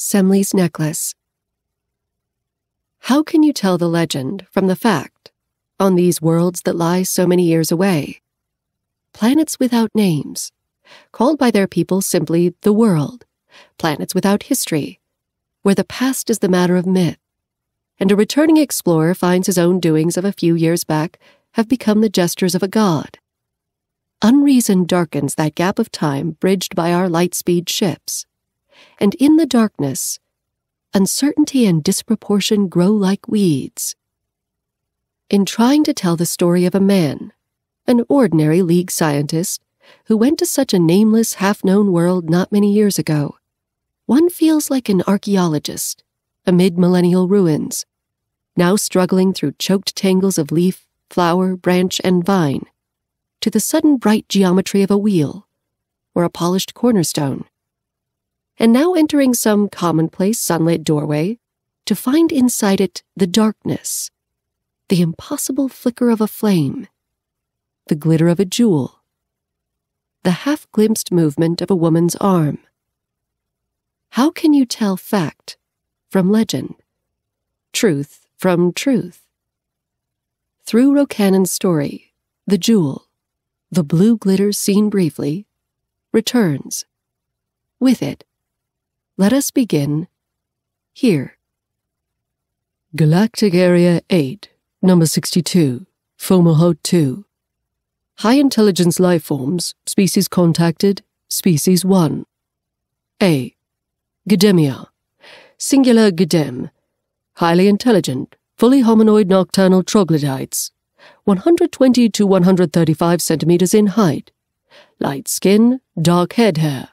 Semley's necklace. How can you tell the legend from the fact on these worlds that lie so many years away? Planets without names, called by their people simply the world, planets without history, where the past is the matter of myth, and a returning explorer finds his own doings of a few years back have become the gestures of a god. Unreason darkens that gap of time bridged by our light speed ships, and in the darkness, uncertainty and disproportion grow like weeds. In trying to tell the story of a man, an ordinary league scientist, who went to such a nameless, half known world not many years ago, one feels like an archaeologist amid millennial ruins, now struggling through choked tangles of leaf, flower, branch, and vine, to the sudden bright geometry of a wheel or a polished cornerstone, and now entering some commonplace sunlit doorway to find inside it the darkness, the impossible flicker of a flame, the glitter of a jewel, the half glimpsed movement of a woman's arm how can you tell fact from legend, truth from truth? Through Rocannon's story, the jewel, the blue glitter seen briefly, returns. With it, let us begin here. Galactic Area 8, Number 62, Fomalhaut 2. High intelligence life forms, species contacted, species 1. A. Gdemiar. Singular Gdem. Highly intelligent, fully hominoid nocturnal troglodytes. 120 to 135 centimeters in height. Light skin, dark head hair.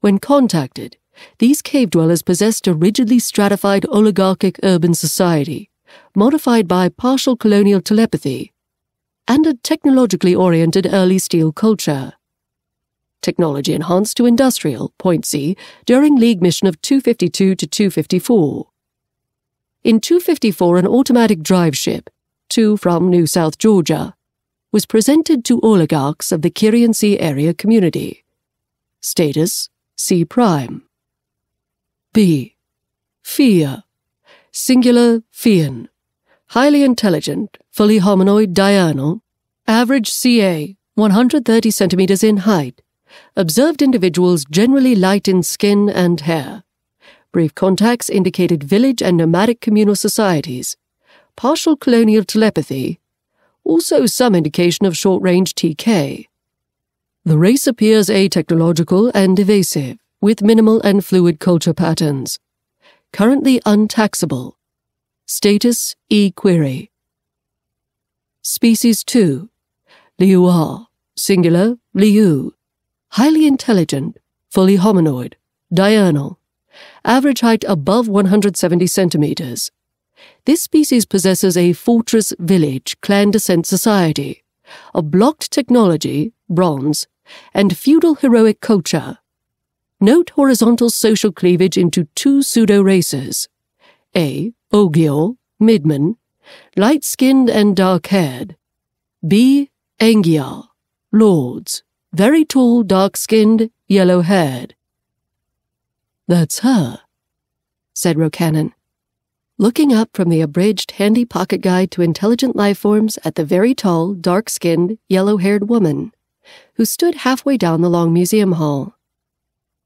When contacted, these cave dwellers possessed a rigidly stratified oligarchic urban society, modified by partial colonial telepathy, and a technologically oriented early steel culture technology enhanced to industrial, point C, during League mission of 252 to 254. In 254, an automatic drive ship, two from New South Georgia, was presented to oligarchs of the Kirien Sea area community. Status C prime. B. Fiia. Singular Fian. Highly intelligent, fully hominoid diurnal. Average CA 130 centimeters in height observed individuals generally light in skin and hair. Brief contacts indicated village and nomadic communal societies, partial colonial telepathy, also some indication of short range TK. The race appears atechnological and evasive, with minimal and fluid culture patterns. Currently untaxable. Status E query. Species 2. Liuar, singular, Liu, highly intelligent, fully hominoid, diurnal, average height above 170 centimeters. This species possesses a fortress village clan descent society, a blocked technology, bronze, and feudal heroic culture. Note horizontal social cleavage into two pseudo races A. Olgyior, Midman, light skinned and dark haired. B. Angyar, Lords very tall, dark skinned, yellow haired. That's her, said Rocannon, looking up from the abridged handy pocket guide to intelligent life forms at the very tall, dark skinned, yellow haired woman who stood halfway down the long museum hall.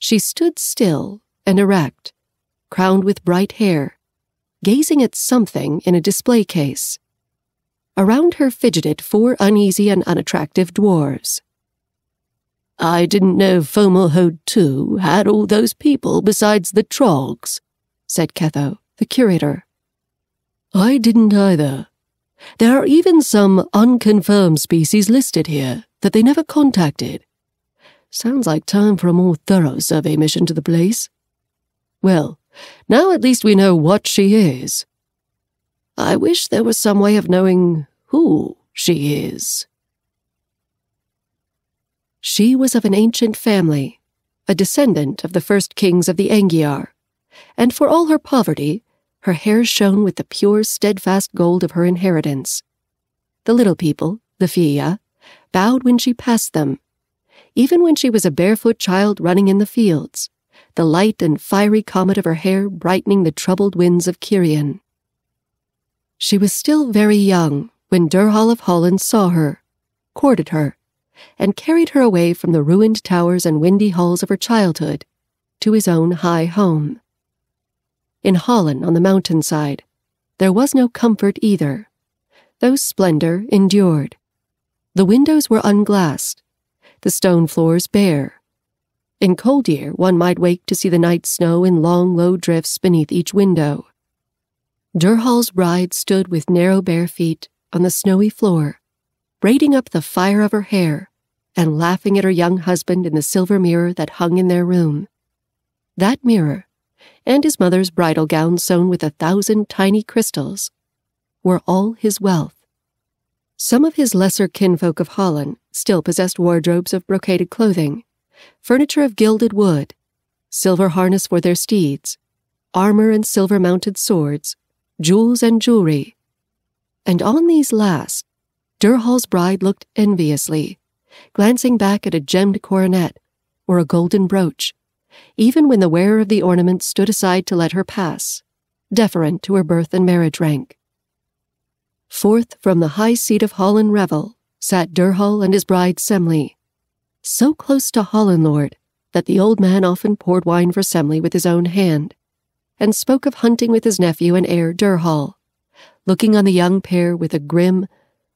She stood still and erect, crowned with bright hair, gazing at something in a display case. Around her fidgeted four uneasy and unattractive dwarves. I didn't know Fomalhaut 2 had all those people besides the Trogs, said Ketho, the curator. I didn't either. There are even some unconfirmed species listed here that they never contacted. Sounds like time for a more thorough survey mission to the place. Well, now at least we know what she is. I wish there was some way of knowing who she is. She was of an ancient family, a descendant of the first kings of the Angyar, and for all her poverty, her hair shone with the pure, steadfast gold of her inheritance. The little people, the Fiia, bowed when she passed them. Even when she was a barefoot child running in the fields, the light and fiery comet of her hair brightening the troubled winds of Kirien. She was still very young when Durhal of Hallan saw her, courted her, and carried her away from the ruined towers and windy halls of her childhood to his own high home. In Hallan on the mountainside, there was no comfort either, though splendor endured. The windows were unglassed, the stone floors bare. In cold year, one might wake to see the night snow in long, low drifts beneath each window. Durhal's bride stood with narrow bare feet on the snowy floor, braiding up the fire of her hair and laughing at her young husband in the silver mirror that hung in their room. That mirror, and his mother's bridal gown sewn with a thousand tiny crystals, were all his wealth. Some of his lesser kinfolk of Hallan still possessed wardrobes of brocaded clothing, furniture of gilded wood, silver harness for their steeds, armor and silver mounted swords, jewels and jewelry. And on these last, Durhal's bride looked enviously, glancing back at a gemmed coronet or a golden brooch, even when the wearer of the ornament stood aside to let her pass, deferent to her birth and marriage rank. Forth from the high seat of Hallan Revel sat Durhal and his bride Semley, so close to Hallanlord that the old man often poured wine for Semley with his own hand, and spoke of hunting with his nephew and heir Durhal, looking on the young pair with a grim,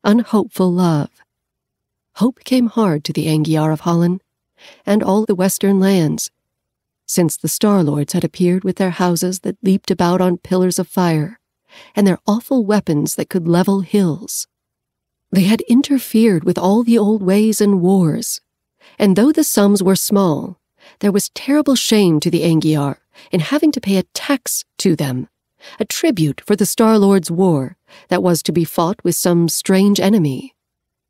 unhopeful love. Hope came hard to the Angyar of Hallan, and all the western lands, since the Star Lords had appeared with their houses that leaped about on pillars of fire, and their awful weapons that could level hills. They had interfered with all the old ways and wars, and though the sums were small, there was terrible shame to the Angyar in having to pay a tax to them, a tribute for the Star Lord's war that was to be fought with some strange enemy,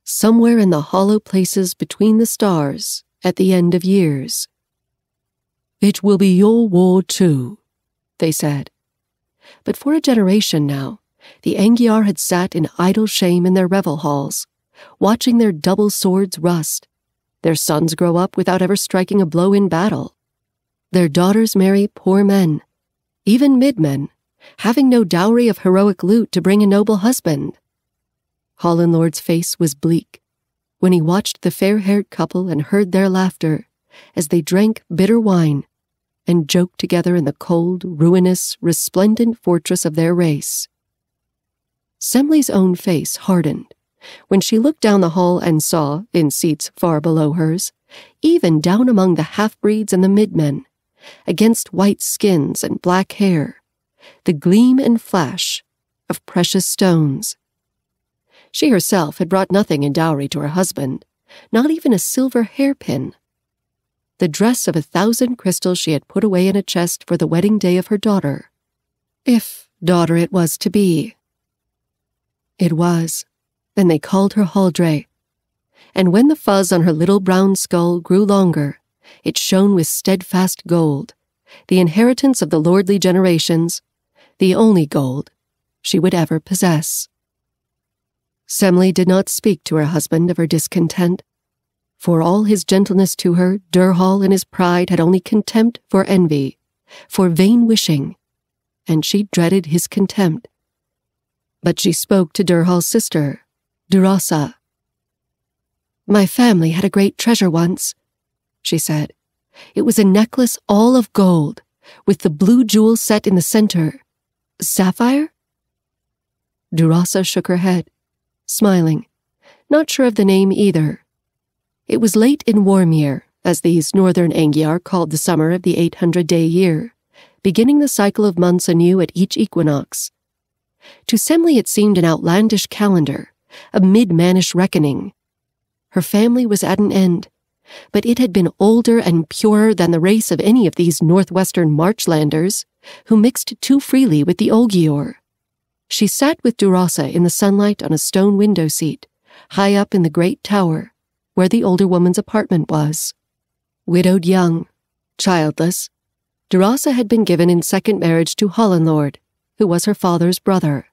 somewhere in the hollow places between the stars at the end of years. It will be your war too, they said. But for a generation now, the Angyar had sat in idle shame in their revel halls, watching their double swords rust, their sons grow up without ever striking a blow in battle, their daughters marry poor men, even midmen, having no dowry of heroic loot to bring a noble husband. Hallanlord's face was bleak when he watched the fair haired couple and heard their laughter as they drank bitter wine and joked together in the cold, ruinous, resplendent fortress of their race. Semley's own face hardened when she looked down the hall and saw, in seats far below hers, even down among the half breeds and the midmen, against white skins and black hair, the gleam and flash of precious stones. She herself had brought nothing in dowry to her husband, not even a silver hairpin. The dress of a thousand crystals she had put away in a chest for the wedding day of her daughter. If daughter it was to be. It was, and they called her Haldre. And when the fuzz on her little brown skull grew longer, it shone with steadfast gold, the inheritance of the lordly generations, the only gold she would ever possess. Semley did not speak to her husband of her discontent. For all his gentleness to her, Durhal in his pride had only contempt for envy, for vain wishing, and she dreaded his contempt. But she spoke to Durhal's sister, Durossa. My family had a great treasure once, she said. It was a necklace all of gold, with the blue jewel set in the center. Sapphire? Durossa shook her head, smiling, not sure of the name either. It was late in warm year, as these northern Angyar called the summer of the 800 day year, beginning the cycle of months anew at each equinox. To Semley it seemed an outlandish calendar, a mid-mannish reckoning. Her family was at an end, but it had been older and purer than the race of any of these northwestern Marchlanders, who mixed too freely with the Olgyior. She sat with Durossa in the sunlight on a stone window seat, high up in the great tower, where the older woman's apartment was. Widowed young, childless, Durossa had been given in second marriage to Hallanlord, who was her father's brother.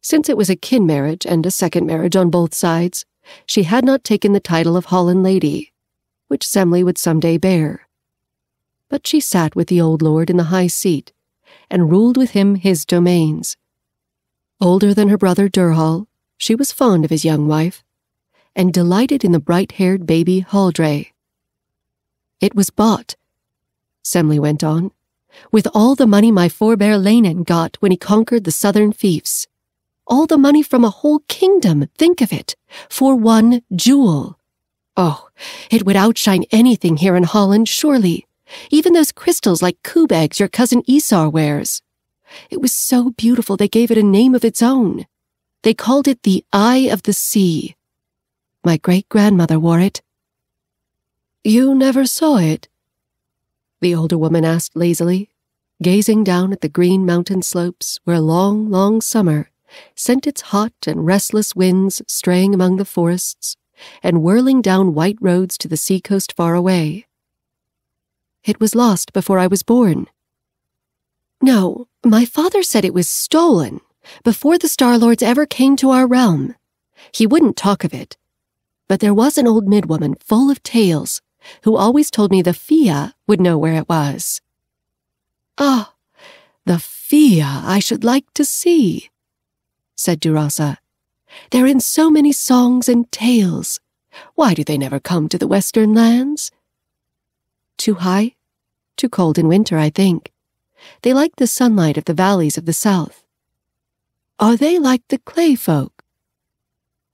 Since it was a kin marriage and a second marriage on both sides, she had not taken the title of Hallan Lady, which Semley would some day bear. But she sat with the old lord in the high seat, and ruled with him his domains. Older than her brother Durhal, she was fond of his young wife, and delighted in the bright haired baby Haldre. It was bought, Semley went on, with all the money my forebear Leynen got when he conquered the southern fiefs. All the money from a whole kingdom, think of it, for one jewel. Oh, it would outshine anything here in Hallan, surely. Even those crystals like cube eggs your cousin Esau wears. It was so beautiful they gave it a name of its own. They called it the Eye of the Sea. My great grandmother wore it. You never saw it? The older woman asked lazily, gazing down at the green mountain slopes where long, long summer sent its hot and restless winds straying among the forests and whirling down white roads to the seacoast far away. It was lost before I was born. No, my father said it was stolen before the Star Lords ever came to our realm. He wouldn't talk of it. But there was an old midwoman full of tales who always told me the Fiia would know where it was. Ah, the Fiia I should like to see, said Durossa. They're in so many songs and tales. Why do they never come to the western lands? Too high? Too cold in winter, I think. They like the sunlight of the valleys of the south. Are they like the clay folk?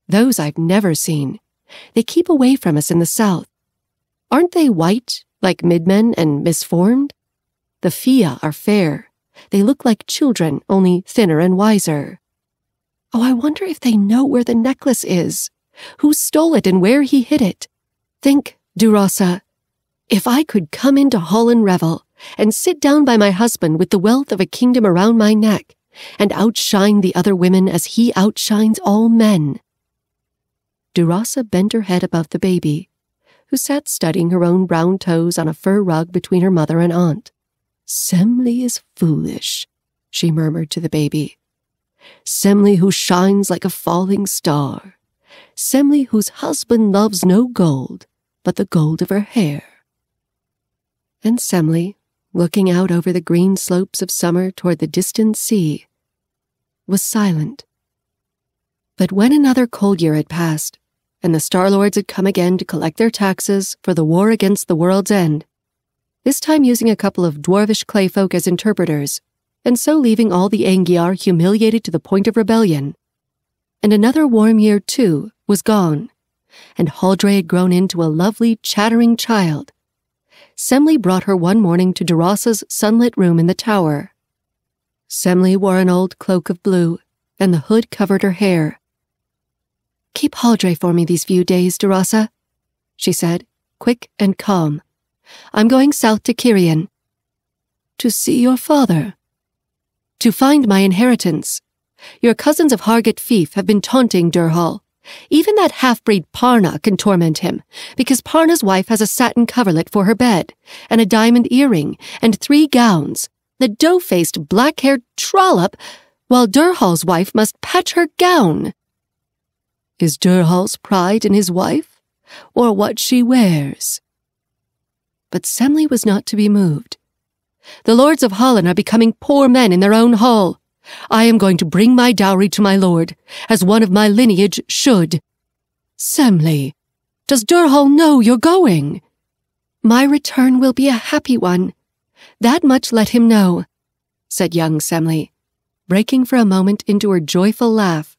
Those I've never seen. They keep away from us in the south. Aren't they white, like midmen and misformed? The Fiia are fair. They look like children, only thinner and wiser. Oh, I wonder if they know where the necklace is. Who stole it and where he hid it? Think, Durossa, if I could come into Hallan Revel and sit down by my husband with the wealth of a kingdom around my neck and outshine the other women as he outshines all men. Durossa bent her head above the baby who sat studying her own brown toes on a fur rug between her mother and aunt. Semley is foolish, she murmured to the baby. Semley who shines like a falling star. Semley whose husband loves no gold but the gold of her hair. And Semley, looking out over the green slopes of summer toward the distant sea, was silent. But when another cold year had passed, and the Star Lords had come again to collect their taxes for the war against the world's end, this time using a couple of dwarvish clayfolk as interpreters, and so leaving all the Angyar humiliated to the point of rebellion. And another warm year, too, was gone, and Haldre had grown into a lovely, chattering child. Semley brought her one morning to Durossa's sunlit room in the tower. Semley wore an old cloak of blue, and the hood covered her hair, Keep Haldre for me these few days, Durossa, she said, quick and calm. I'm going south to Kirien. To see your father? To find my inheritance. Your cousins of Harget Fief have been taunting Durhal. Even that half-breed Parna can torment him, because Parna's wife has a satin coverlet for her bed, and a diamond earring, and three gowns. The dough-faced, black-haired trollop, while Durhal's wife must patch her gown. Is Durhal's pride in his wife, or what she wears? But Semley was not to be moved. The lords of Hallan are becoming poor men in their own hall. I am going to bring my dowry to my lord, as one of my lineage should. Semley, does Durhal know you're going? My return will be a happy one. That much let him know, said young Semley, breaking for a moment into her joyful laugh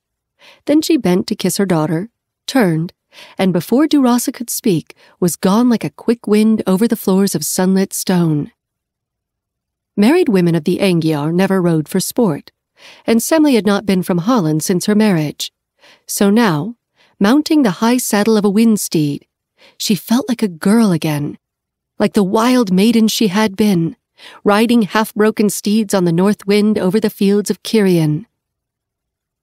then she bent to kiss her daughter, turned, and before Durossa could speak, was gone like a quick wind over the floors of sunlit stone. Married women of the Angyar never rode for sport, and Semley had not been from Hallan since her marriage. So now, mounting the high saddle of a wind steed, she felt like a girl again, like the wild maiden she had been, riding half-broken steeds on the north wind over the fields of Kirien.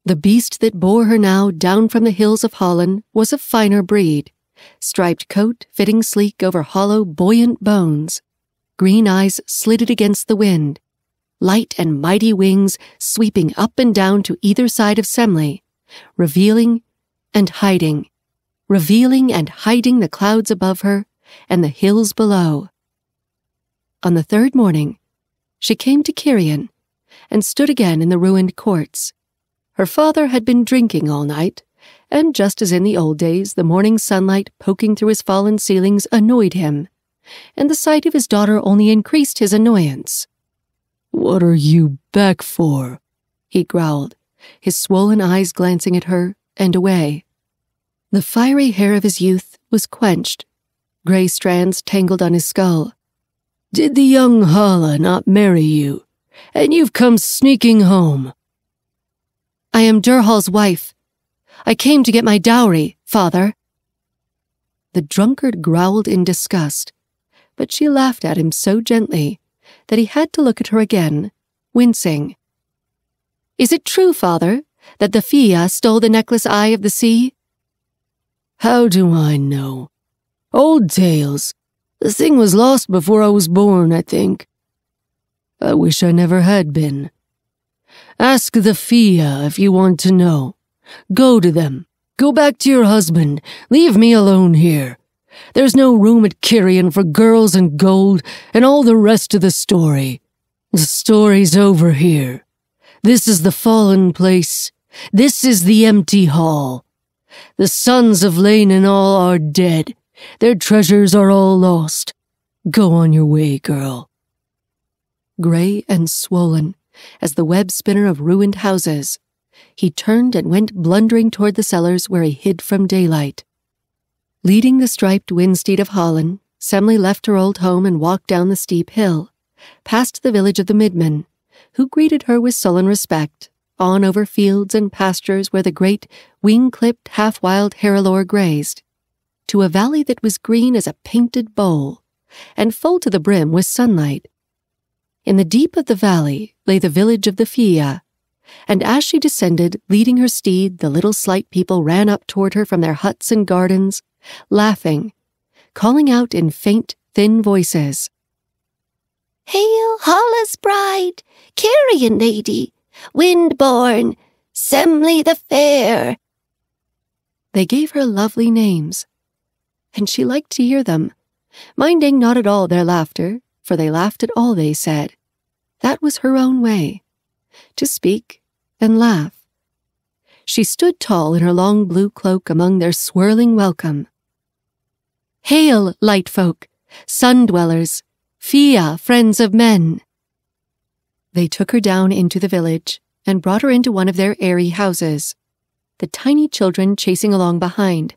The beast that bore her now down from the hills of Hallan was of finer breed, striped coat fitting sleek over hollow, buoyant bones, green eyes slitted against the wind, light and mighty wings sweeping up and down to either side of Semley, revealing and hiding, revealing and hiding the clouds above her and the hills below. on the third morning, she came to Kirien and stood again in the ruined courts. Her father had been drinking all night, and just as in the old days, the morning sunlight poking through his fallen ceilings annoyed him, and the sight of his daughter only increased his annoyance. What are you back for? he growled, his swollen eyes glancing at her and away. The fiery hair of his youth was quenched, gray strands tangled on his skull. Did the young Hala not marry you, and you've come sneaking home? I am Durhal's wife. I came to get my dowry, father. The drunkard growled in disgust, but she laughed at him so gently that he had to look at her again, wincing. Is it true, father, that the Fiia stole the necklace Eye of the Sea? How do I know? Old tales. The thing was lost before I was born, I think. I wish I never had been. Ask the Fiia if you want to know. Go to them. Go back to your husband. Leave me alone here. There's no room at Kirien for girls and gold and all the rest of the story. The story's over here. This is the fallen place. This is the empty hall. The sons of Lane and all are dead. Their treasures are all lost. Go on your way, girl. Gray and swollen, as the web spinner of ruined houses, he turned and went blundering toward the cellars where he hid from daylight. Leading the striped windsteed of Hallan, Semley left her old home and walked down the steep hill, past the village of the Midmen, who greeted her with sullen respect, on over fields and pastures where the great, wing-clipped, half-wild herilor grazed, to a valley that was green as a painted bowl, and full to the brim with sunlight. In the deep of the valley lay the village of the Fiia, and as she descended, leading her steed, the little slight people ran up toward her from their huts and gardens, laughing, calling out in faint, thin voices. Hail, Hala's bride, Kirien lady, Windborn, Semley the fair. They gave her lovely names, and she liked to hear them, minding not at all their laughter, for they laughed at all they said. That was her own way, to speak and laugh. She stood tall in her long blue cloak among their swirling welcome. Hail, light folk, sun dwellers, Fiia, friends of men. They took her down into the village and brought her into one of their airy houses, the tiny children chasing along behind.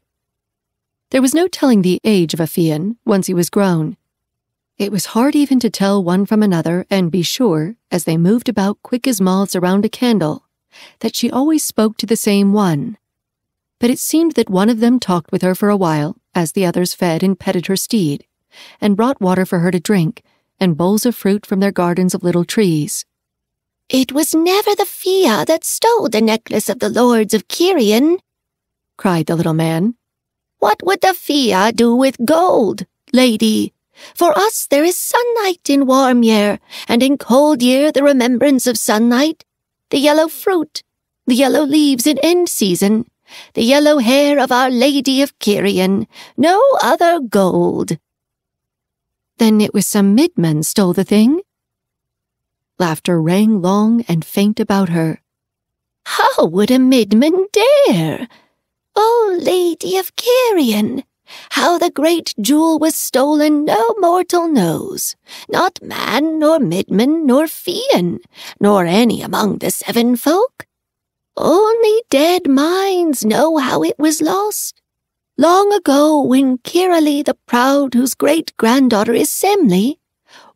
There was no telling the age of a Fian once he was grown. It was hard even to tell one from another and be sure, as they moved about quick as moths around a candle, that she always spoke to the same one. But it seemed that one of them talked with her for a while as the others fed and petted her steed, and brought water for her to drink, and bowls of fruit from their gardens of little trees. It was never the Fiia that stole the necklace of the lords of Kirien, cried the little man. What would the Fiia do with gold, lady? For us there is sunlight in warm year, and in cold year the remembrance of sunlight, the yellow fruit, the yellow leaves in end season, the yellow hair of Our Lady of Kirien, no other gold. Then it was some midman stole the thing? Laughter rang long and faint about her. How would a midman dare? O Lady of Kirien, how the great jewel was stolen no mortal knows, not man nor midman nor fian, nor any among the seven folk. Only dead minds know how it was lost. Long ago, when Kirali the Proud, whose great granddaughter is Semley,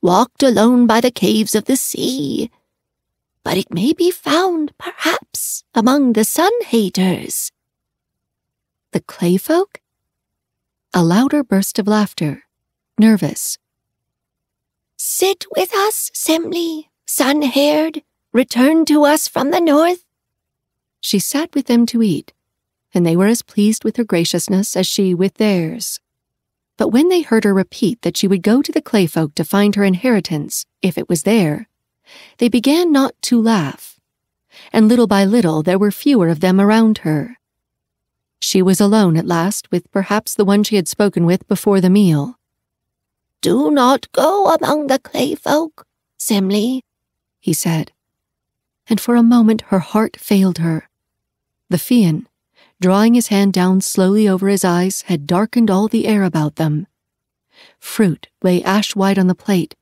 walked alone by the caves of the sea. But it may be found, perhaps, among the sun haters. The clay folk? A louder burst of laughter, nervous. Sit with us, Semley, sun haired, return to us from the north. She sat with them to eat, and they were as pleased with her graciousness as she with theirs. But when they heard her repeat that she would go to the clay folk to find her inheritance, if it was there, they began not to laugh, and little by little there were fewer of them around her. She was alone at last with perhaps the one she had spoken with before the meal. Do not go among the clay folk, Semley, he said. And for a moment her heart failed her. The Fian, drawing his hand down slowly over his eyes, had darkened all the air about them. Fruit lay ash white on the plate.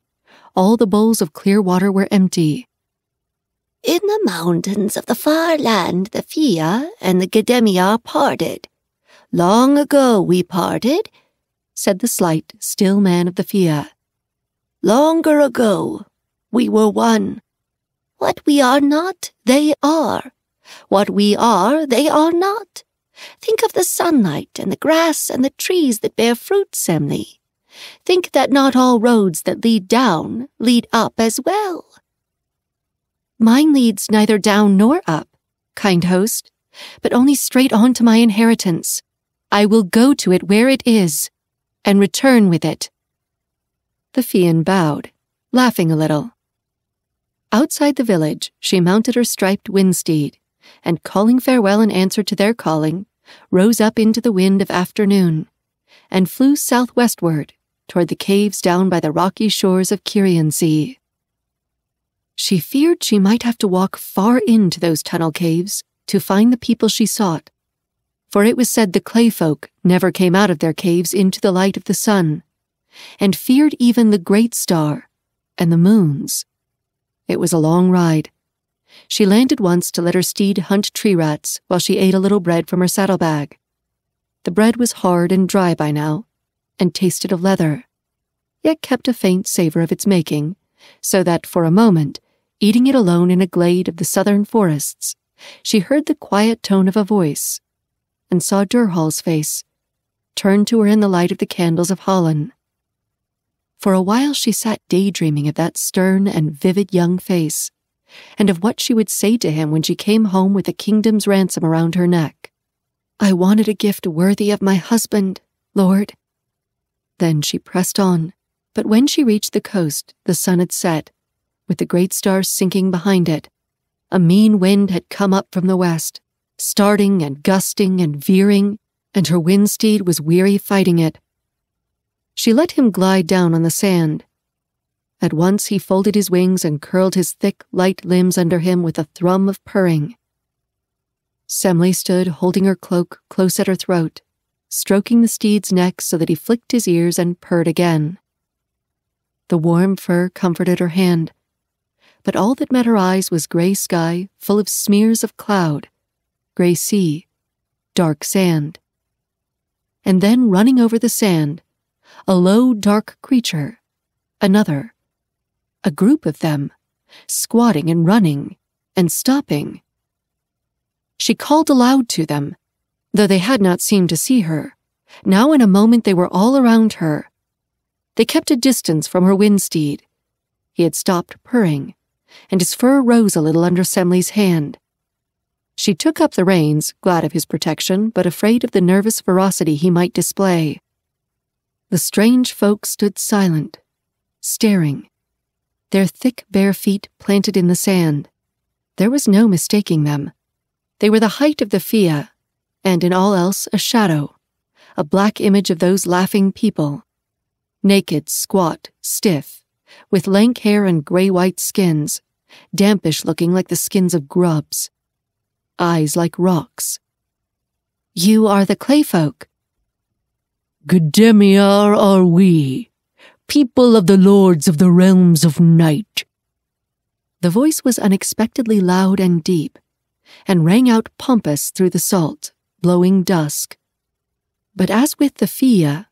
All the bowls of clear water were empty. In the mountains of the far land, the Fiia and the Gdemiar parted. Long ago we parted, said the slight, still man of the Fiia. Longer ago, we were one. What we are not, they are. What we are, they are not. Think of the sunlight and the grass and the trees that bear fruit, Semley. Think that not all roads that lead down lead up as well. Mine leads neither down nor up, kind host, but only straight on to my inheritance. I will go to it where it is, and return with it. The Fian bowed, laughing a little. Outside the village, she mounted her striped wind steed, and calling farewell in answer to their calling, rose up into the wind of afternoon, and flew southwestward toward the caves down by the rocky shores of Kirien Sea. She feared she might have to walk far into those tunnel caves to find the people she sought, for it was said the clay folk never came out of their caves into the light of the sun, and feared even the great star and the moons. It was a long ride. She landed once to let her steed hunt tree rats while she ate a little bread from her saddlebag. The bread was hard and dry by now, and tasted of leather, yet kept a faint savor of its making, so that for a moment eating it alone in a glade of the southern forests, she heard the quiet tone of a voice and saw Durhal's face, turned to her in the light of the candles of Hallan. For a while she sat daydreaming of that stern and vivid young face, and of what she would say to him when she came home with a kingdom's ransom around her neck. I wanted a gift worthy of my husband, Lord. Then she pressed on, but when she reached the coast, the sun had set, with the great stars sinking behind it. A mean wind had come up from the west, starting and gusting and veering, and her wind steed was weary fighting it. She let him glide down on the sand. At once he folded his wings and curled his thick, light limbs under him with a thrum of purring. Semley stood holding her cloak close at her throat, stroking the steed's neck so that he flicked his ears and purred again. The warm fur comforted her hand, but all that met her eyes was gray sky full of smears of cloud, gray sea, dark sand. And then running over the sand, a low, dark creature, another, a group of them, squatting and running and stopping. She called aloud to them, though they had not seemed to see her. Now in a moment they were all around her. They kept a distance from her wind steed. He had stopped purring and his fur rose a little under Semley's hand. She took up the reins, glad of his protection, but afraid of the nervous ferocity he might display. The strange folk stood silent, staring, their thick bare feet planted in the sand. There was no mistaking them. They were the height of the Fiia, and in all else a shadow, a black image of those laughing people. Naked, squat, stiff, with lank hair and gray white skins, dampish looking like the skins of grubs. Eyes like rocks. You are the clay folk. Gdemiar are we, people of the lords of the realms of night. The voice was unexpectedly loud and deep, and rang out pompous through the salt, blowing dusk. But as with the Fiia,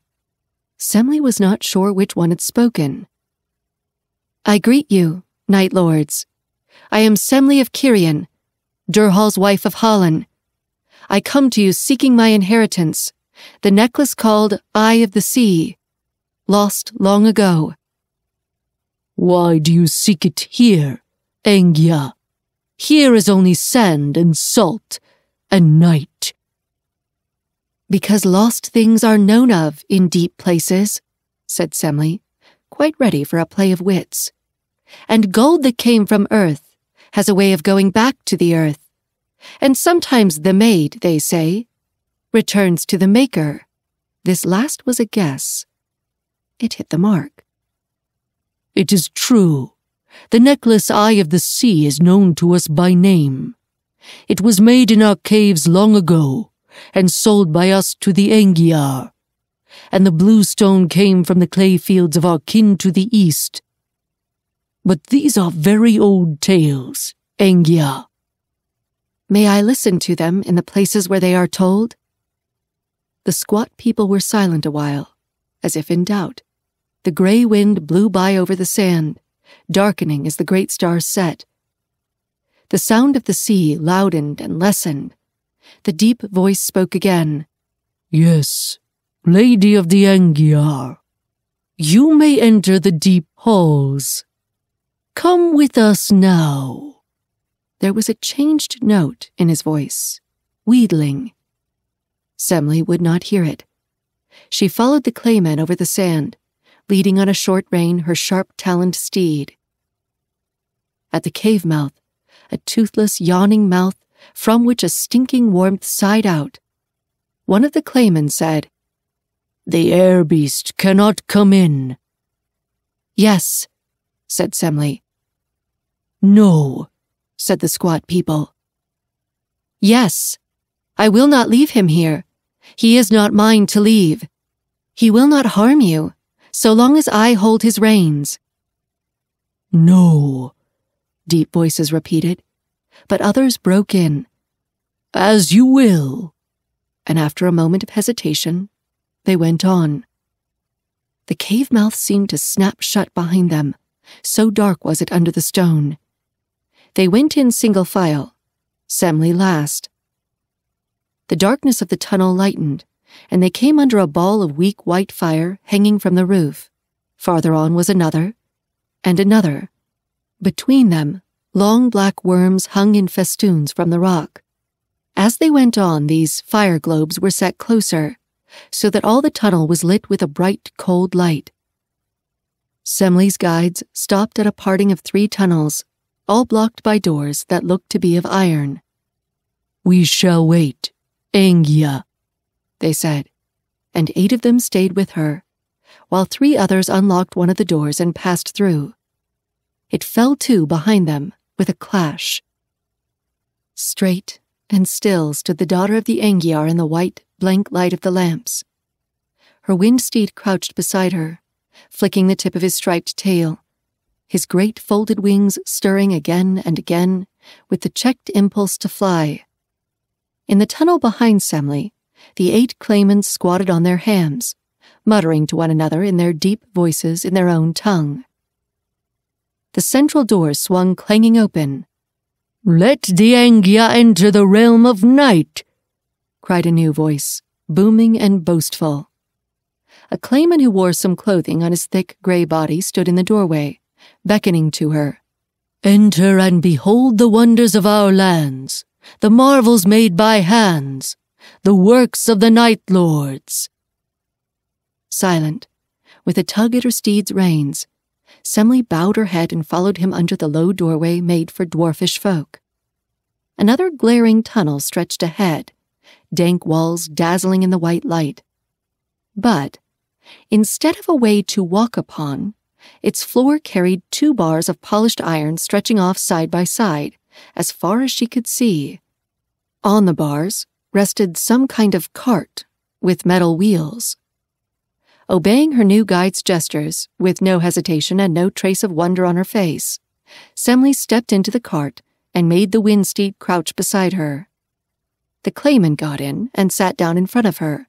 Semley was not sure which one had spoken. I greet you, night lords. I am Semley of Kirien, Durhal's wife of Hallan. I come to you seeking my inheritance, the necklace called Eye of the Sea, lost long ago. Why do you seek it here, Angya? Here is only sand and salt and night. Because lost things are known of in deep places, said Semley quite ready for a play of wits. And gold that came from earth has a way of going back to the earth. And sometimes the maid, they say, returns to the maker. This last was a guess. It hit the mark. It is true. The necklace Eye of the Sea is known to us by name. It was made in our caves long ago and sold by us to the Angyar. And the blue stone came from the clay fields of our kin to the east. But these are very old tales, Angya. May I listen to them in the places where they are told? The squat people were silent a while, as if in doubt. The gray wind blew by over the sand, darkening as the great stars set. The sound of the sea loudened and lessened. The deep voice spoke again. Yes, Lady of the Angyar, you may enter the deep halls. Come with us now. There was a changed note in his voice, wheedling. Semley would not hear it. She followed the clayman over the sand, leading on a short rein her sharp taloned steed. At the cave mouth, a toothless, yawning mouth from which a stinking warmth sighed out, one of the claymen said, The air beast cannot come in. Yes, said Semley. No, said the squat people. Yes, I will not leave him here. He is not mine to leave. He will not harm you, so long as I hold his reins. No, deep voices repeated, but others broke in. As you will. And after a moment of hesitation, they went on. The cave mouth seemed to snap shut behind them, so dark was it under the stone. They went in single file, Semley last. The darkness of the tunnel lightened, and they came under a ball of weak white fire hanging from the roof. Farther on was another, and another. Between them, long black worms hung in festoons from the rock. As they went on, these fire globes were set closer, so that all the tunnel was lit with a bright, cold light. Semley's guides stopped at a parting of three tunnels, all blocked by doors that looked to be of iron. We shall wait, Angya, they said, and eight of them stayed with her, while three others unlocked one of the doors and passed through. It fell to behind them with a clash. Straight and still stood the daughter of the Angyar in the white, blank light of the lamps. Her wind steed crouched beside her, flicking the tip of his striped tail, his great folded wings stirring again and again with the checked impulse to fly. In the tunnel behind Semley, the eight claymen squatted on their hams, muttering to one another in their deep voices in their own tongue. The central door swung clanging open. Let the Angya enter the realm of night, cried a new voice, booming and boastful. A clayman who wore some clothing on his thick gray body stood in the doorway, beckoning to her. Enter and behold the wonders of our lands, the marvels made by hands, the works of the Night Lords. Silent, with a tug at her steed's reins, Semley bowed her head and followed him under the low doorway made for dwarfish folk. Another glaring tunnel stretched ahead, dank walls dazzling in the white light. But, instead of a way to walk upon, its floor carried two bars of polished iron stretching off side by side, as far as she could see. On the bars rested some kind of cart with metal wheels. Obeying her new guide's gestures, with no hesitation and no trace of wonder on her face, Semley stepped into the cart and made the wind steed crouch beside her. The clayman got in and sat down in front of her,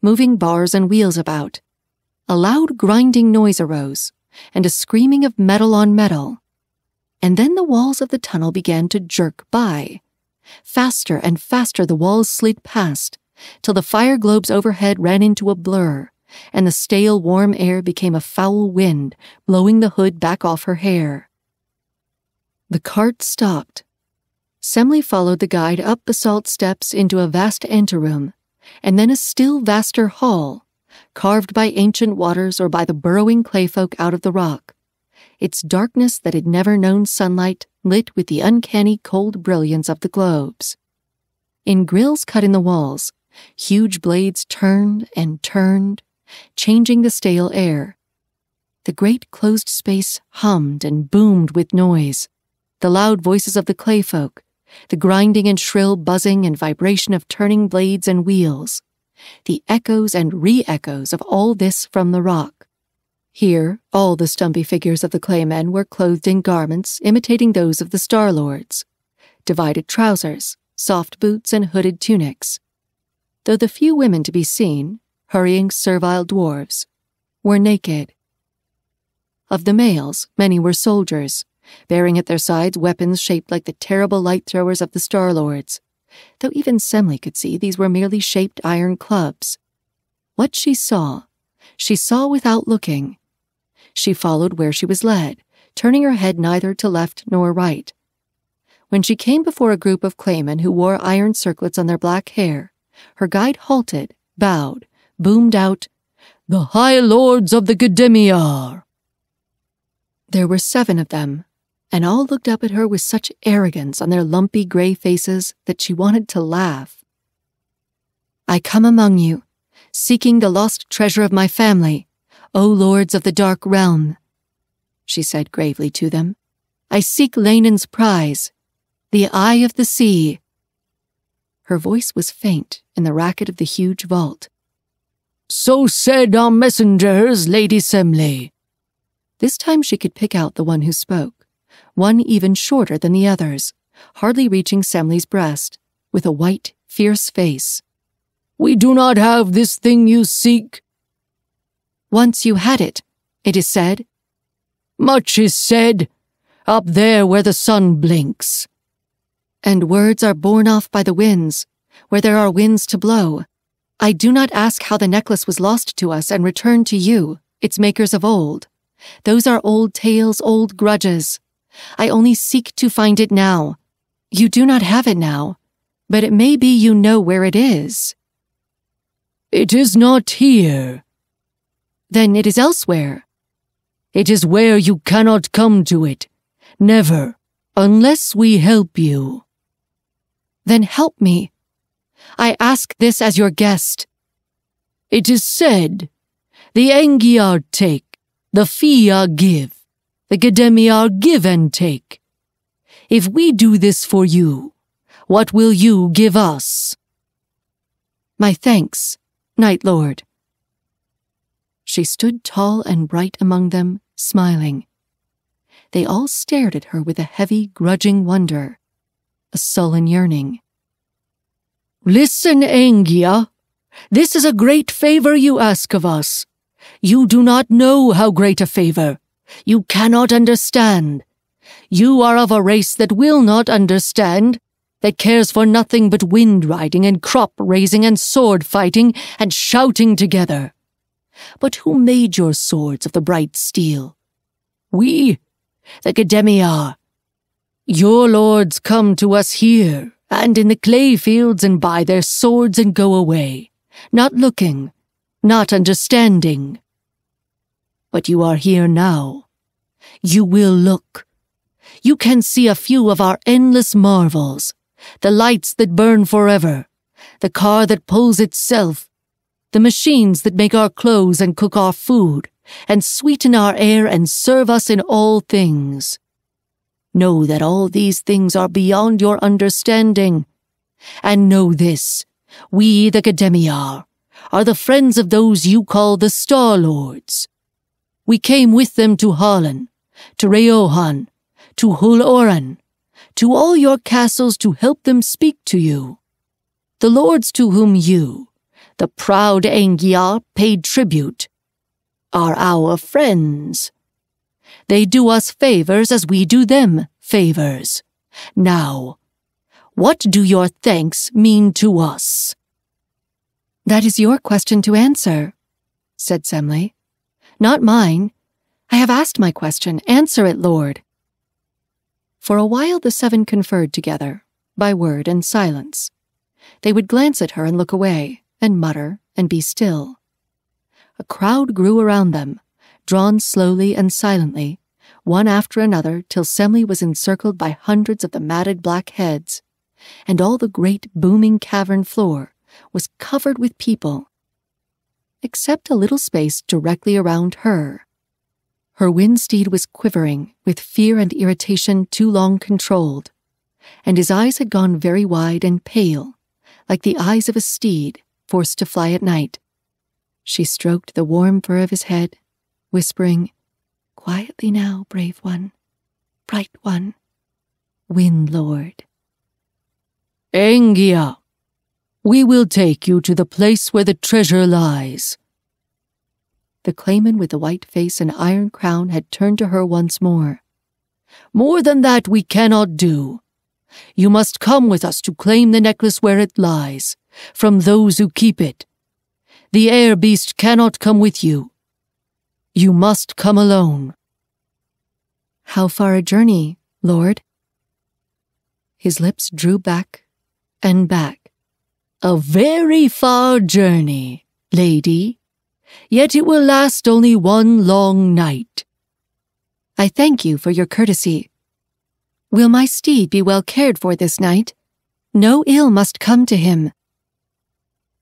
moving bars and wheels about. A loud grinding noise arose, and a screaming of metal on metal. And then the walls of the tunnel began to jerk by. Faster and faster the walls slid past, till the fire globes overhead ran into a blur, and the stale warm air became a foul wind, blowing the hood back off her hair. The cart stopped. Semley followed the guide up basalt steps into a vast anteroom, and then a still vaster hall, carved by ancient waters or by the burrowing clayfolk out of the rock. Its darkness that had never known sunlight lit with the uncanny cold brilliance of the globes. In grills cut in the walls, huge blades turned and turned, changing the stale air. The great closed space hummed and boomed with noise. The loud voices of the clay folk, the grinding and shrill buzzing and vibration of turning blades and wheels, the echoes and re echoes of all this from the rock. Here, all the stumpy figures of the claymen were clothed in garments imitating those of the Star Lords divided trousers, soft boots, and hooded tunics. Though the few women to be seen, hurrying servile dwarves, were naked. Of the males, many were soldiers, bearing at their sides weapons shaped like the terrible light throwers of the Star Lords, though even Semley could see these were merely shaped iron clubs. What she saw, she saw without looking. She followed where she was led, turning her head neither to left nor right. When she came before a group of claymen who wore iron circlets on their black hair, her guide halted, bowed, boomed out, The High Lords of the Gdemiar! There were seven of them, and all looked up at her with such arrogance on their lumpy gray faces that she wanted to laugh. I come among you, seeking the lost treasure of my family, O lords of the dark realm, she said gravely to them. I seek Leynen's prize, the eye of the sea. Her voice was faint in the racket of the huge vault. So said our messengers, Lady Semley. This time she could pick out the one who spoke, one even shorter than the others, hardly reaching Semley's breast, with a white, fierce face. We do not have this thing you seek. Once you had it, it is said. Much is said, up there where the sun blinks. And words are borne off by the winds, where there are winds to blow. I do not ask how the necklace was lost to us and returned to you, its makers of old. Those are old tales, old grudges. I only seek to find it now. You do not have it now, but it may be you know where it is. It is not here. Then it is elsewhere. It is where you cannot come to it. Never, unless we help you. Then help me. I ask this as your guest. It is said, the Angyar take, the Fiia give, the Gdemiar give and take. If we do this for you, what will you give us? My thanks, Night Lord. She stood tall and bright among them, smiling. They all stared at her with a heavy, grudging wonder, a sullen yearning. Listen, Angya. This is a great favor you ask of us. You do not know how great a favor. You cannot understand. You are of a race that will not understand, that cares for nothing but wind riding and crop raising and sword fighting and shouting together. But who made your swords of the bright steel? We, the Gdemiar. Your lords come to us here and in the clay fields and buy their swords and go away, not looking, not understanding but you are here now. You will look. You can see a few of our endless marvels, the lights that burn forever, the car that pulls itself, the machines that make our clothes and cook our food, and sweeten our air and serve us in all things. Know that all these things are beyond your understanding. And know this, we the Gdemiar are the friends of those you call the Star Lords. We came with them to Hallan, to Rayohan, to Hul to all your castles to help them speak to you. The lords to whom you, the proud Angyar, paid tribute, are our friends. They do us favors as we do them favors. Now, what do your thanks mean to us? That is your question to answer, said Semley. Not mine. I have asked my question. Answer it, Lord. For a while the seven conferred together, by word and silence. They would glance at her and look away, and mutter, and be still. A crowd grew around them, drawn slowly and silently, one after another, till Semley was encircled by hundreds of the matted black heads, and all the great booming cavern floor was covered with people except a little space directly around her. Her wind steed was quivering with fear and irritation too long controlled, and his eyes had gone very wide and pale, like the eyes of a steed forced to fly at night. She stroked the warm fur of his head, whispering, Quietly now, brave one, bright one, wind lord. Angya, we will take you to the place where the treasure lies. The clayman with the white face and iron crown had turned to her once more. More than that we cannot do. You must come with us to claim the necklace where it lies, from those who keep it. The air beast cannot come with you. You must come alone. How far a journey, Lord? His lips drew back and back. A very far journey, lady yet it will last only one long night. I thank you for your courtesy. Will my steed be well cared for this night? No ill must come to him.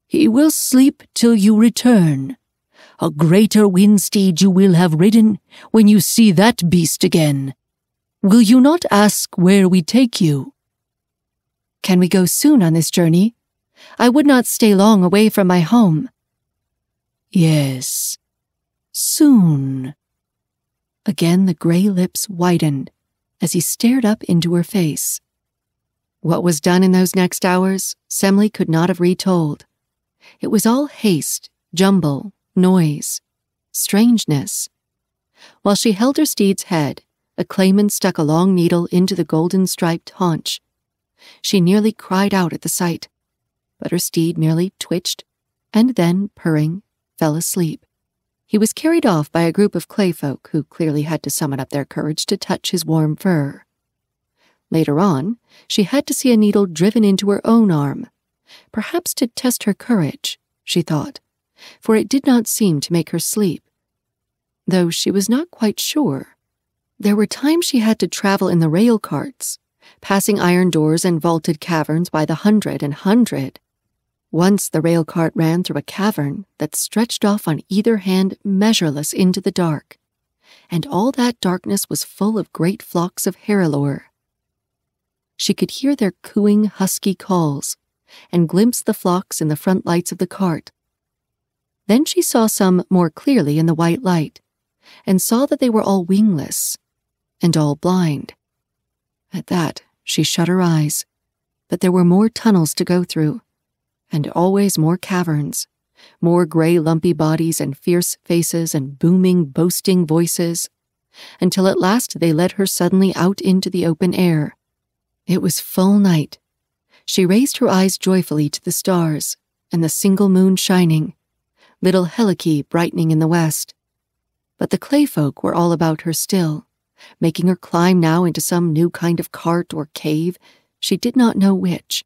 He will sleep till you return. A greater wind steed you will have ridden when you see that beast again. Will you not ask where we take you? Can we go soon on this journey? I would not stay long away from my home. Yes, soon. Again the gray lips widened as he stared up into her face. What was done in those next hours, Semley could not have retold. It was all haste, jumble, noise, strangeness. While she held her steed's head, a clayman stuck a long needle into the golden striped haunch. She nearly cried out at the sight, but her steed merely twitched and then, purring, fell asleep. He was carried off by a group of clayfolk who clearly had to summon up their courage to touch his warm fur. Later on, she had to see a needle driven into her own arm, perhaps to test her courage, she thought, for it did not seem to make her sleep. Though she was not quite sure. There were times she had to travel in the rail carts, passing iron doors and vaulted caverns by the hundred and hundred, once the rail cart ran through a cavern that stretched off on either hand measureless into the dark, and all that darkness was full of great flocks of herilor. She could hear their cooing, husky calls and glimpse the flocks in the front lights of the cart. Then she saw some more clearly in the white light, and saw that they were all wingless and all blind. At that, she shut her eyes, but there were more tunnels to go through and always more caverns, more gray lumpy bodies and fierce faces and booming, boasting voices, until at last they led her suddenly out into the open air. It was full night. She raised her eyes joyfully to the stars and the single moon shining, little Helike brightening in the west. But the clay folk were all about her still, making her climb now into some new kind of cart or cave, she did not know which.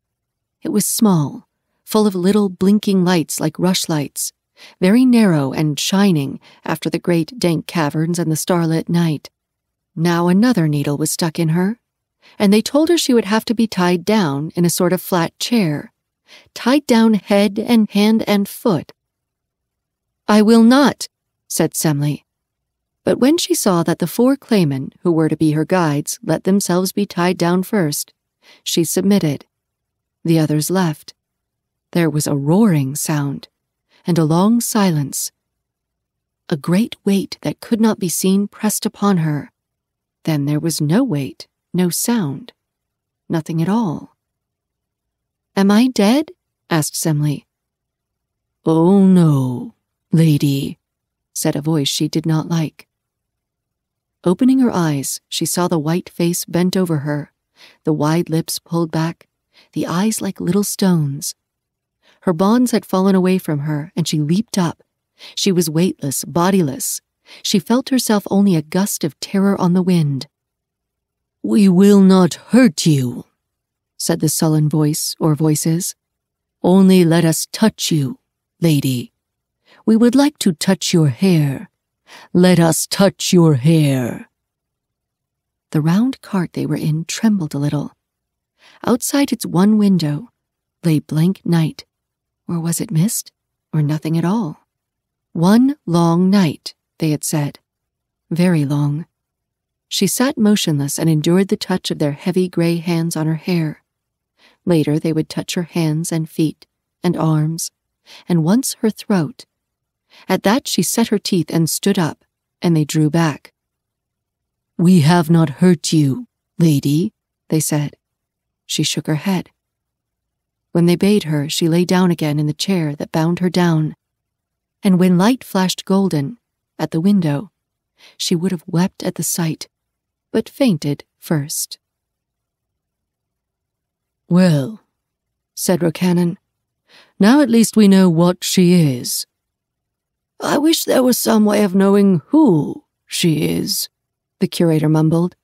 It was small, full of little blinking lights like rushlights, very narrow and shining after the great dank caverns and the starlit night. Now another needle was stuck in her, and they told her she would have to be tied down in a sort of flat chair, tied down head and hand and foot. I will not, said Semley. But when she saw that the four claymen who were to be her guides let themselves be tied down first, she submitted. The others left. There was a roaring sound, and a long silence. A great weight that could not be seen pressed upon her. Then there was no weight, no sound, nothing at all. Am I dead? asked Semley. Oh, no, lady, said a voice she did not like. Opening her eyes, she saw the white face bent over her, the wide lips pulled back, the eyes like little stones. Her bonds had fallen away from her, and she leaped up. She was weightless, bodiless. She felt herself only a gust of terror on the wind. We will not hurt you, said the sullen voice or voices. Only let us touch you, lady. We would like to touch your hair. Let us touch your hair. The round cart they were in trembled a little. Outside its one window lay blank night, or was it mist? Or nothing at all? One long night, they had said. very long. She sat motionless and endured the touch of their heavy gray hands on her hair. Later, they would touch her hands and feet and arms, and once her throat. At that, she set her teeth and stood up, and they drew back. We have not hurt you, lady, they said. She shook her head. When they bade her, she lay down again in the chair that bound her down. And when light flashed golden at the window, she would have wept at the sight, but fainted first. Well, said Rocannon, now at least we know what she is. I wish there was some way of knowing who she is, the curator mumbled.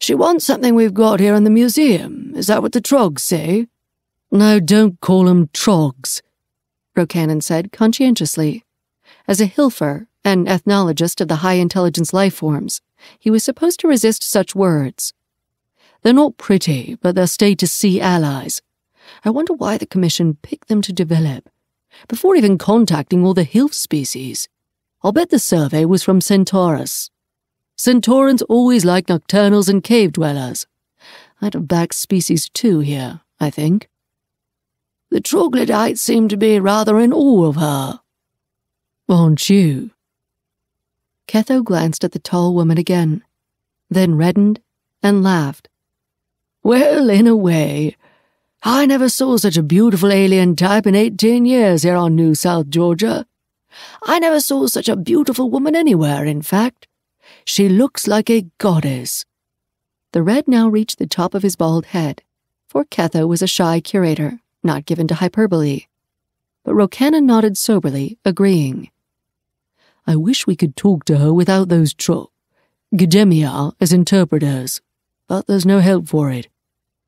She wants something we've got here in the museum. Is that what the trogs say? No, don't call 'em trogs, Rocannon said conscientiously. As a Hilfer, an ethnologist of the high intelligence life forms, he was supposed to resist such words. They're not pretty, but they're stay to sea allies. I wonder why the Commission picked them to develop, before even contacting all the Hilf species. I'll bet the survey was from Centaurus. Centaurans always like nocturnals and cave dwellers. I'd have backed species two here, I think. The troglodytes seem to be rather in awe of her. Aren't you? Ketho glanced at the tall woman again, then reddened and laughed. Well, in a way. I never saw such a beautiful alien type in 18 years here on New South Georgia. I never saw such a beautiful woman anywhere, in fact. She looks like a goddess. The red now reached the top of his bald head, for Ketho was a shy curator, not given to hyperbole. But Rocannon nodded soberly, agreeing. I wish we could talk to her without those tro Gedemia as interpreters, but there's no help for it.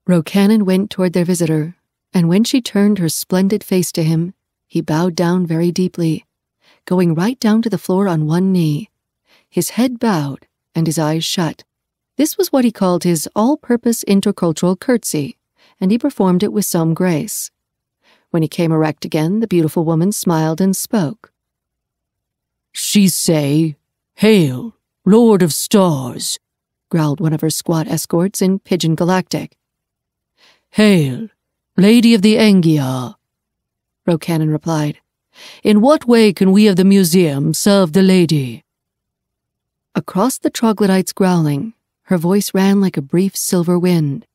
Rocannon went toward their visitor, and when she turned her splendid face to him, he bowed down very deeply, going right down to the floor on one knee. His head bowed and his eyes shut. This was what he called his all purpose intercultural curtsy, and he performed it with some grace. When he came erect again, the beautiful woman smiled and spoke. She say, Hail, Lord of Stars, growled one of her squat escorts in Pidgin Galactic. Hail, Lady of the Angya, Rocannon replied. In what way can we of the museum serve the lady? Across the troglodyte's growling, her voice ran like a brief silver wind.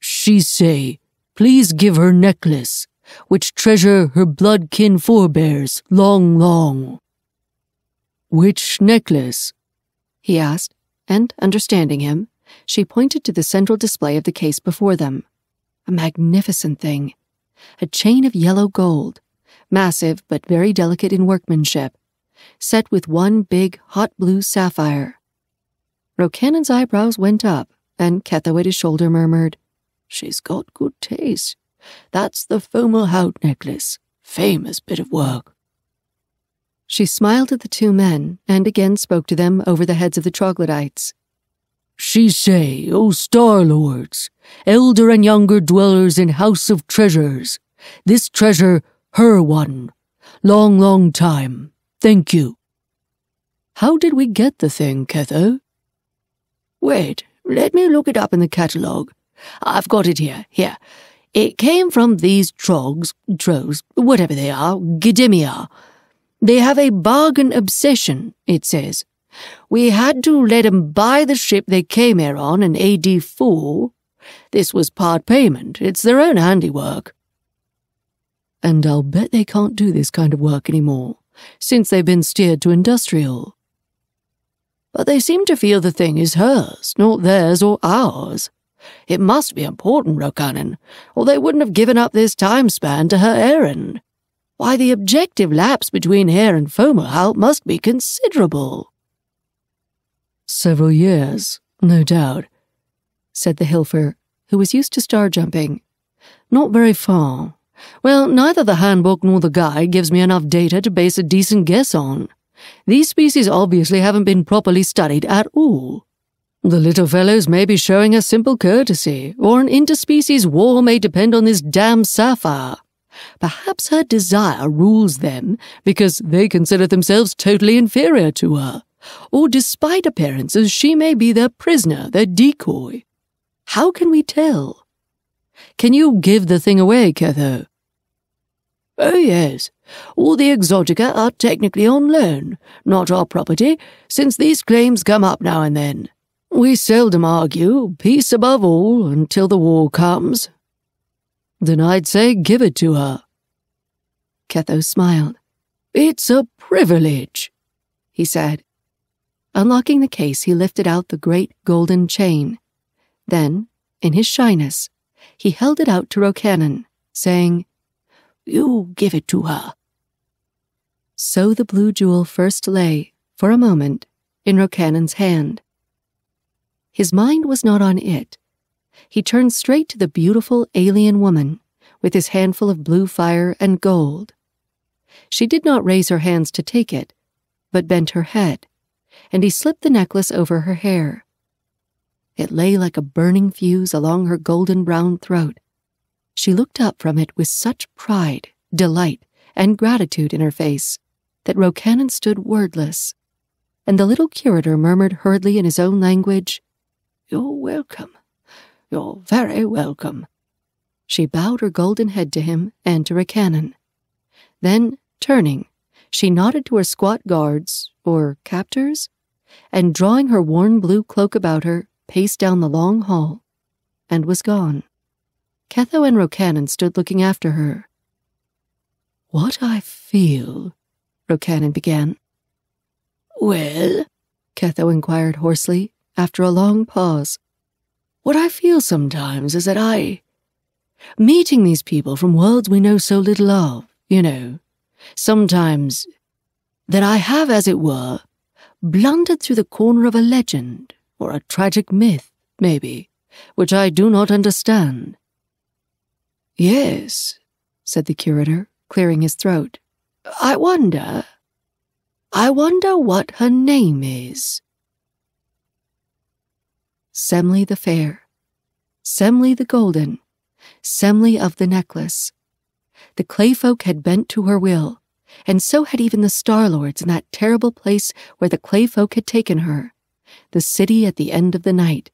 She say, please give her necklace, which treasure her blood kin forebears long, long. Which necklace? he asked, and, understanding him, she pointed to the central display of the case before them. A magnificent thing. A chain of yellow gold, massive but very delicate in workmanship, set with one big hot blue sapphire. Rocannon's eyebrows went up, and Ketho at his shoulder murmured, She's got good taste. That's the Fomalhaut necklace. Famous bit of work. She smiled at the two men and again spoke to them over the heads of the troglodytes. She say, O Star Lords, elder and younger dwellers in House of Treasures, this treasure, her one. Long, long time. Thank you. How did we get the thing, Ketho? Wait, let me look it up in the catalogue. I've got it here, here. It came from these trogs, trogs, whatever they are, Gedemia. They have a bargain obsession, it says. We had to let 'em buy the ship they came here on in AD 4. This was part payment. It's their own handiwork. And I'll bet they can't do this kind of work anymore, since they've been steered to industrial. But they seem to feel the thing is hers, not theirs or ours. It must be important, Rocannon, or they wouldn't have given up this time span to her errand. Why, the objective lapse between here and Fomalhaut must be considerable. Several years, no doubt, said the Hilfer, who was used to star jumping. Not very far. Well, neither the handbook nor the guide gives me enough data to base a decent guess on. These species obviously haven't been properly studied at all. The little fellows may be showing a simple courtesy, or an interspecies war may depend on this damn sapphire. Perhaps her desire rules them because they consider themselves totally inferior to her, Or despite appearances, she may be their prisoner, their decoy. How can we tell? Can you give the thing away, Ketho? Oh, yes. All the exotica are technically on loan, not our property, since these claims come up now and then. We seldom argue, peace above all, until the war comes. Then I'd say give it to her. Ketho smiled. It's a privilege, he said. Unlocking the case, he lifted out the great golden chain. Then, in his shyness, he held it out to Rocannon, saying, You give it to her. So the blue jewel first lay, for a moment, in Rocannon's hand. His mind was not on it. He turned straight to the beautiful alien woman, with his handful of blue fire and gold. She did not raise her hands to take it, but bent her head, and he slipped the necklace over her hair. It lay like a burning fuse along her golden brown throat. She looked up from it with such pride, delight, and gratitude in her face that Rocannon stood wordless, and the little curator murmured hurriedly in his own language, You're welcome. You're very welcome. She bowed her golden head to him and to Rocannon. Then, turning, she nodded to her squat guards, or captors, and drawing her worn blue cloak about her, paced down the long hall, and was gone. Ketho and Rocannon stood looking after her. What I feel, Rocannon began. Well? Ketho inquired hoarsely, after a long pause. What I feel sometimes is that I. Meeting these people from worlds we know so little of, you know, sometimes that I have, as it were, blundered through the corner of a legend or a tragic myth, maybe, which I do not understand. Yes, said the curator, clearing his throat. I wonder. I wonder what her name is. Semley the Fair, Semley the Golden, Semley of the Necklace. The clay folk had bent to her will, and so had even the Star Lords in that terrible place where the clay folk had taken her, the city at the end of the night.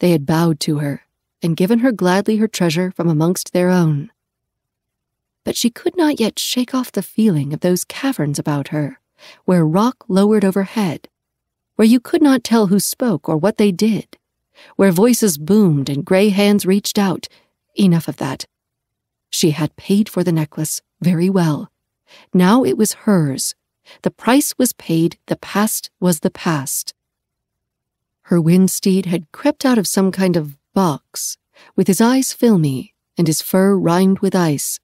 They had bowed to her, and given her gladly her treasure from amongst their own. But she could not yet shake off the feeling of those caverns about her, where rock lowered overhead, where you could not tell who spoke or what they did, where voices boomed and gray hands reached out. Enough of that. She had paid for the necklace very well. Now it was hers. The price was paid, the past was the past. Her wind steed had crept out of some kind of box, with his eyes filmy and his fur rimed with ice.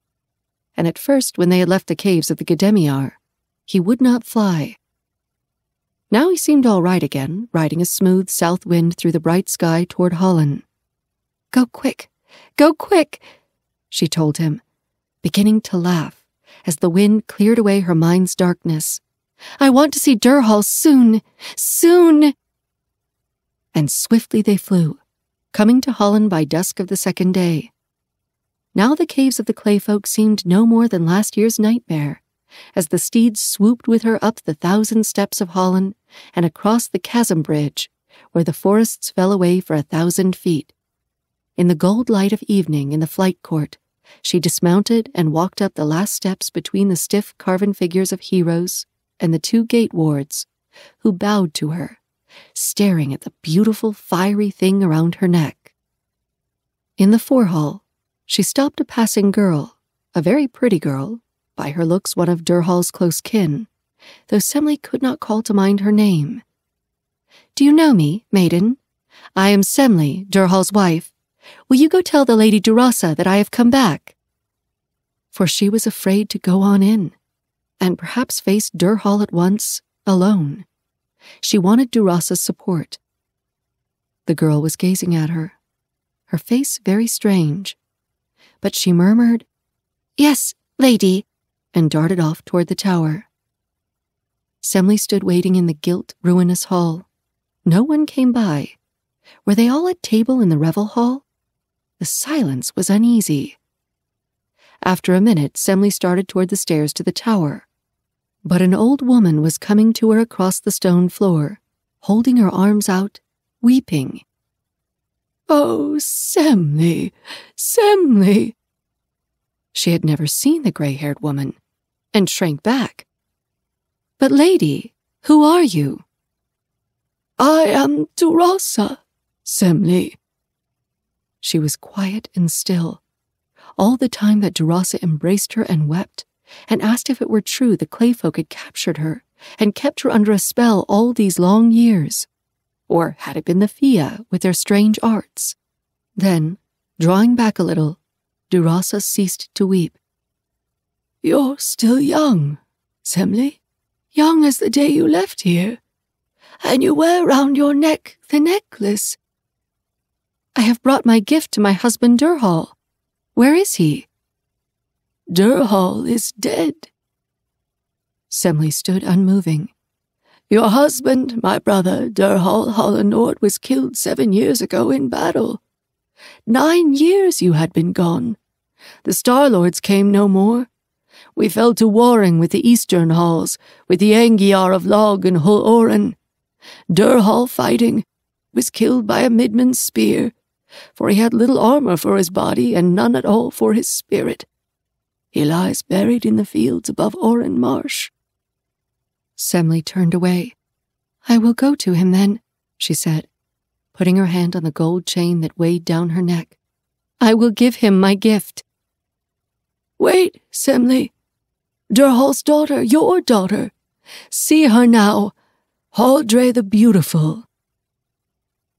And at first, when they had left the caves of the Gdemiar, he would not fly. Now he seemed all right again, riding a smooth south wind through the bright sky toward Hallan. Go quick, go quick, she told him, beginning to laugh as the wind cleared away her mind's darkness. I want to see Durhal soon, soon. And swiftly they flew, coming to Hallan by dusk of the second day. Now the caves of the clay folk seemed no more than last year's nightmare, as the steeds swooped with her up the thousand steps of Hallan and across the chasm bridge, where the forests fell away for a thousand feet. In the gold light of evening in the flight court, she dismounted and walked up the last steps between the stiff carven figures of heroes and the two gate wards, who bowed to her, staring at the beautiful fiery thing around her neck. In the forehall, she stopped a passing girl, a very pretty girl, by her looks one of Durhal's close kin, though Semley could not call to mind her name. Do you know me, maiden? I am Semley, Durhal's wife. Will you go tell the Lady Durossa that I have come back? For she was afraid to go on in, and perhaps face Durhal at once, alone. She wanted Durossa's support. The girl was gazing at her, her face very strange. But she murmured, Yes, lady, and darted off toward the tower. Semley stood waiting in the gilt, ruinous hall. No one came by. Were they all at table in the revel hall? The silence was uneasy. After a minute, Semley started toward the stairs to the tower. But an old woman was coming to her across the stone floor, holding her arms out, weeping. Oh, Semley, Semley! She had never seen the gray haired woman and shrank back. But, lady, who are you? I am Durossa, Semley. She was quiet and still, all the time that Durossa embraced her and wept, and asked if it were true the clay folk had captured her and kept her under a spell all these long years. Or had it been the Fia with their strange arts? Then, drawing back a little, Durossa ceased to weep. You're still young, Semley, young as the day you left here, and you wear round your neck the necklace. I have brought my gift to my husband Durhal. Where is he? Durhal is dead. Semley stood unmoving. Your husband, my brother, Durhal Hallanlord, was killed seven years ago in battle. Nine years you had been gone. The Star Lords came no more. We fell to warring with the Eastern Halls, with the Angyar of Log and Hull Oren. Durhal fighting was killed by a midman's spear, for he had little armor for his body and none at all for his spirit. He lies buried in the fields above Oren Marsh. Semley turned away. I will go to him then, she said, putting her hand on the gold chain that weighed down her neck. I will give him my gift. Wait, Semley. Durhal's daughter, your daughter. See her now, Haldre the Beautiful.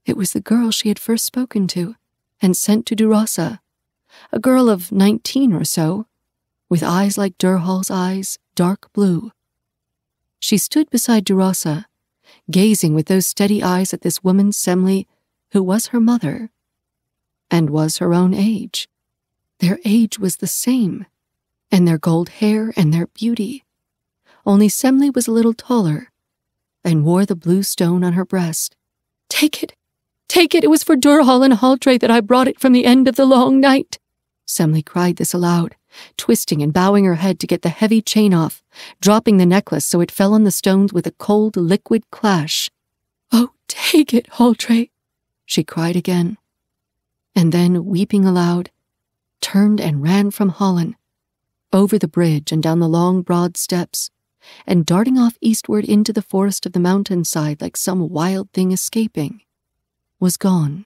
It was the girl she had first spoken to and sent to Durossa, a girl of nineteen or so, with eyes like Durhal's eyes, dark blue. She stood beside Durossa, gazing with those steady eyes at this woman Semley, who was her mother, and was her own age. Their age was the same, and their gold hair and their beauty. Only Semley was a little taller, and wore the blue stone on her breast. Take it! Take it! It was for Durhal and Haldre that I brought it from the end of the long night. Semley cried this aloud, twisting and bowing her head to get the heavy chain off, dropping the necklace so it fell on the stones with a cold, liquid clash. Oh, take it, Haldre, she cried again. And then, weeping aloud, turned and ran from Hallan, over the bridge and down the long, broad steps, and darting off eastward into the forest of the mountainside like some wild thing escaping, was gone.